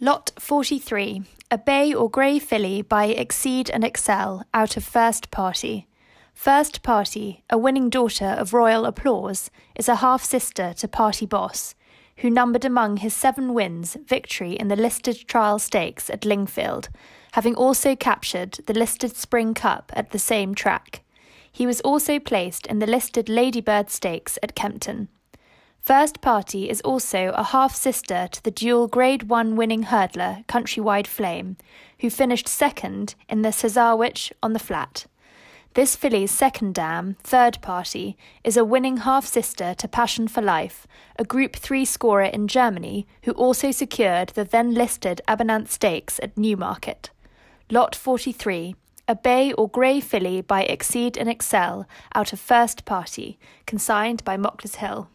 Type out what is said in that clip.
Lot 43. A bay or grey filly by Exceed and Excel out of First Party. First Party, a winning daughter of royal applause, is a half sister to Party Boss, who numbered among his seven wins victory in the listed trial stakes at Lingfield, having also captured the listed Spring Cup at the same track. He was also placed in the listed Ladybird Stakes at Kempton. First Party is also a half sister to the dual Grade 1 winning hurdler Countrywide Flame, who finished second in the Cesarewitch on the flat. This filly's second dam, Third Party, is a winning half sister to Passion for Life, a Group 3 scorer in Germany who also secured the then listed Abernant Stakes at Newmarket. Lot 43, a bay or grey filly by Exceed and Excel out of First Party, consigned by Mocklers Hill.